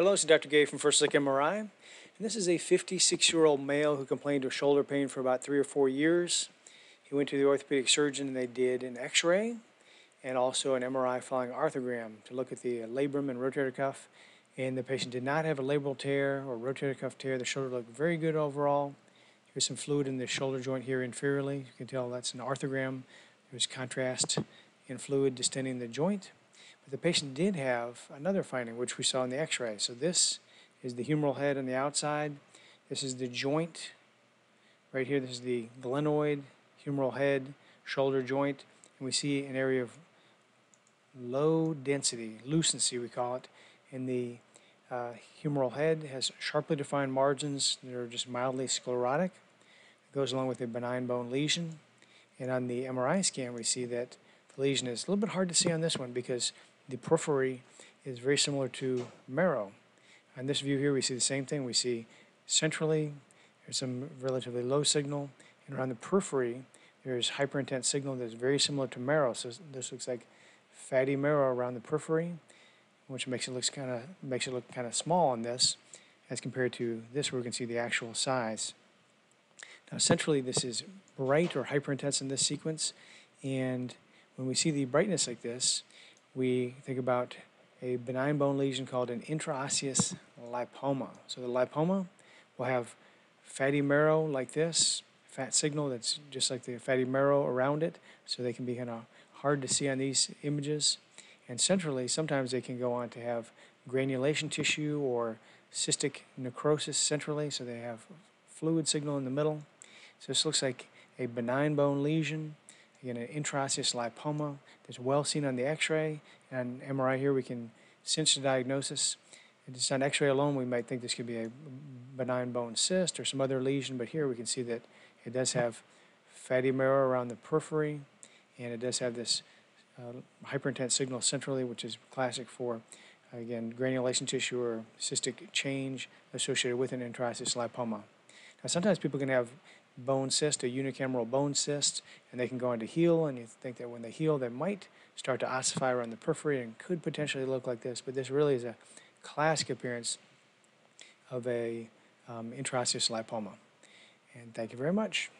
Hello, this is Dr. Gay from First Look MRI. And this is a 56 year old male who complained of shoulder pain for about three or four years. He went to the orthopedic surgeon and they did an x ray and also an MRI following arthrogram to look at the labrum and rotator cuff. And the patient did not have a labral tear or rotator cuff tear. The shoulder looked very good overall. Here's some fluid in the shoulder joint here inferiorly. You can tell that's an arthrogram. There's contrast in fluid distending the joint. The patient did have another finding, which we saw in the x-ray. So this is the humeral head on the outside. This is the joint right here. This is the glenoid, humeral head, shoulder joint. And we see an area of low density, lucency we call it, in the uh, humeral head. It has sharply defined margins that are just mildly sclerotic. It goes along with a benign bone lesion. And on the MRI scan, we see that the lesion is a little bit hard to see on this one because the periphery is very similar to marrow. On this view here, we see the same thing. We see centrally, there's some relatively low signal, and around the periphery, there's hyperintense signal that's very similar to marrow. So this looks like fatty marrow around the periphery, which makes it looks kind of makes it look kind of small on this, as compared to this, where we can see the actual size. Now, centrally, this is bright or hyperintense in this sequence, and when we see the brightness like this, we think about a benign bone lesion called an intraosseous lipoma. So the lipoma will have fatty marrow like this, fat signal that's just like the fatty marrow around it, so they can be kind of hard to see on these images. And centrally, sometimes they can go on to have granulation tissue or cystic necrosis centrally, so they have fluid signal in the middle. So this looks like a benign bone lesion, again, an intraosseous lipoma that's well seen on the x-ray. And MRI here, we can cinch the diagnosis. And just on x-ray alone, we might think this could be a benign bone cyst or some other lesion, but here we can see that it does have fatty marrow around the periphery, and it does have this uh, hyperintense signal centrally, which is classic for, again, granulation tissue or cystic change associated with an intraosseous lipoma. Now, sometimes people can have bone cyst, a unicameral bone cyst, and they can go on to heal, and you think that when they heal, they might start to ossify around the periphery and could potentially look like this, but this really is a classic appearance of a um, intraosseous lipoma. And thank you very much.